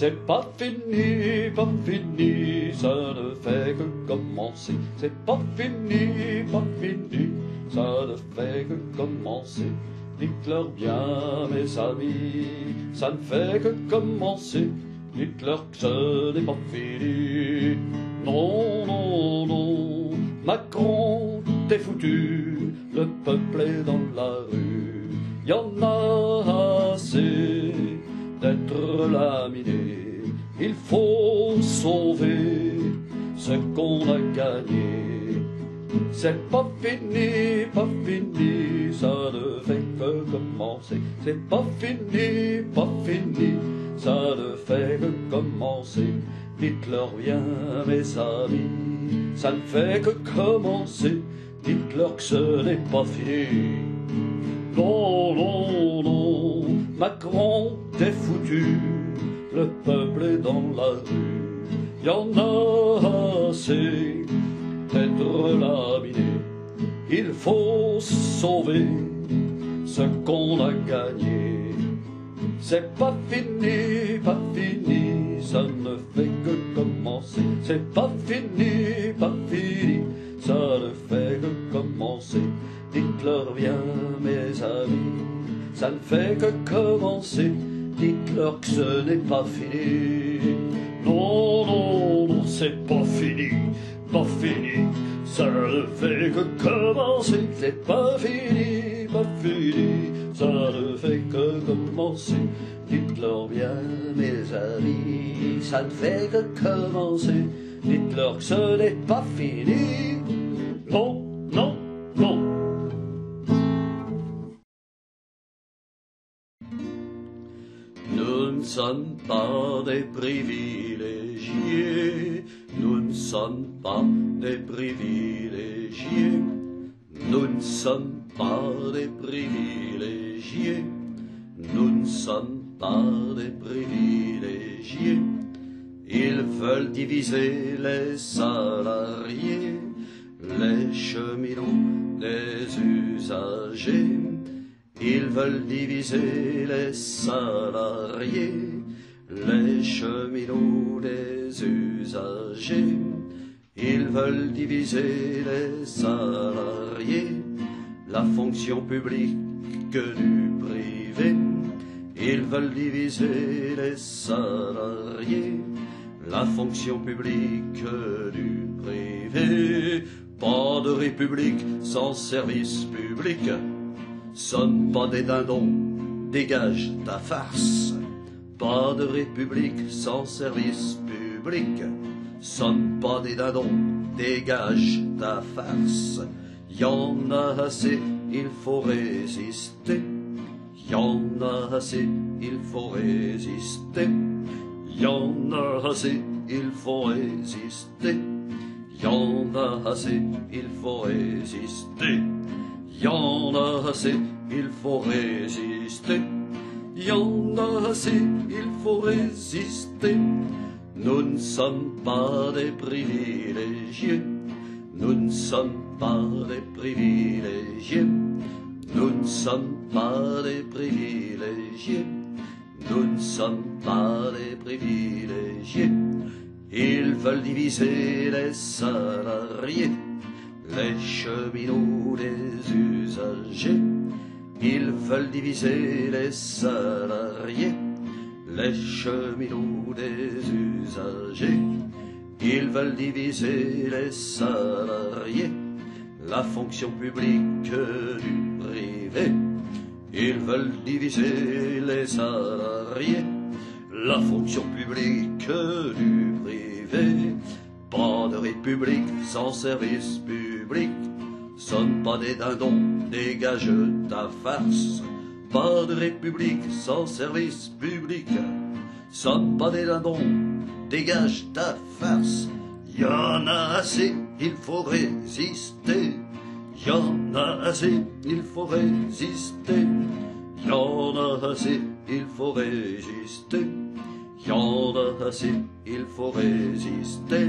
C'est pas fini, pas fini, ça ne fait que commencer. C'est pas fini, pas fini, ça ne fait que commencer. Dites-leur bien, mes amis, ça ne fait que commencer. Dites-leur que ce n'est pas fini. Non, non, non, Macron, t'es foutu, Il faut sauver ce qu'on a gagné. C'est pas fini, pas fini, ça ne fait que commencer. C'est pas fini, pas fini, ça ne fait que commencer. Dites-leur bien, mes amis, ça ne fait que commencer. Dites-leur que ce n'est pas fini. Non, non, Macron, t'es foutu, le peuple est dans la rue. Y en a assez d'être laminé. Il faut sauver ce qu'on a gagné. C'est pas fini, pas fini, ça ne fait que commencer. C'est pas fini, pas fini, ça ne fait que commencer. Dites-leur bien, mes amis, ça ne fait que commencer. Dites-leur que ce n'est pas fini. Non, non, non, c'est pas fini, pas fini. Ça ne fait que commencer. C'est pas fini, pas fini. Ça ne fait que commencer. Dites-leur bien, mes amis, ça ne fait que commencer. Dites-leur que ce n'est pas fini. Non. Ne sommes pas des privilégiés, nous ne sommes pas des privilégiés, nous ne sommes pas des privilégiés, nous ne sommes pas des privilégiés. Ils veulent diviser les salariés, les cheminots, les usagers. Ils veulent diviser les salariés, les cheminots, les usagers. Ils veulent diviser les salariés, la fonction publique du privé. Ils veulent diviser les salariés, la fonction publique du privé. Pas de république sans service public. Sonne pas des dindons, dégage ta farce. Pas de république sans service public. Sonne pas des dindons, dégage ta farce. Y en a assez, il faut résister. Y en a assez, il faut résister. Y en a assez, il faut résister. Y en a assez, il faut résister. Y en a assez, il faut résister. Y en a assez, il faut résister. Nous ne sommes pas des privilégiés. Nous ne sommes pas des privilégiés. Nous ne sommes pas des privilégiés. Nous ne sommes pas des privilégiés. Ils veulent diviser les salariés, les cheminots, les usagers. Ils veulent diviser les salariés, les cheminots, les usagers. Ils veulent diviser les salariés, la fonction publique du privé. Ils veulent diviser les salariés, la fonction publique du privé. République sans service public. Sonne pas des dindons, dégage ta farce. Pas de république sans service public. Sonne pas des dindons, dégage ta farce. Y en a assez, il faut résister. Y en a assez, il faut résister. Y en a assez, il faut résister. Y en a assez, il faut résister.